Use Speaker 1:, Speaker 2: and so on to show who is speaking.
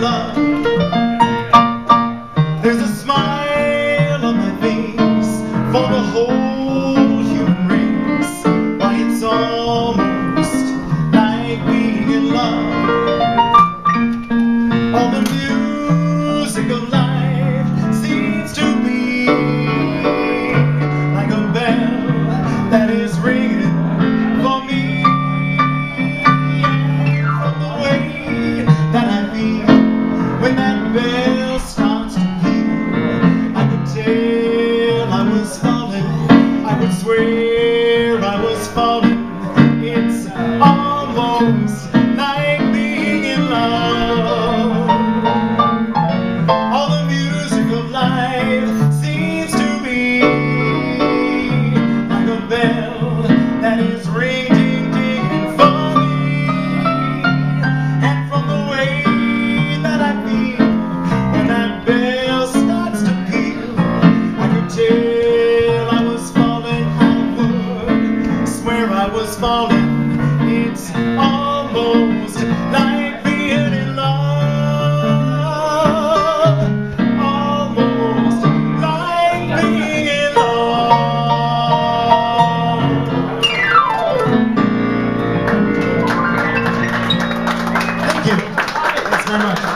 Speaker 1: There's a smile on my face for the whole human race, it's almost like being in love. I tell I was falling. I swear I was falling. It's almost like being in love. All the music of life seems to like a bell that is ring falling. It's almost like being in love. Almost like being in love. Thank you. Thanks very much.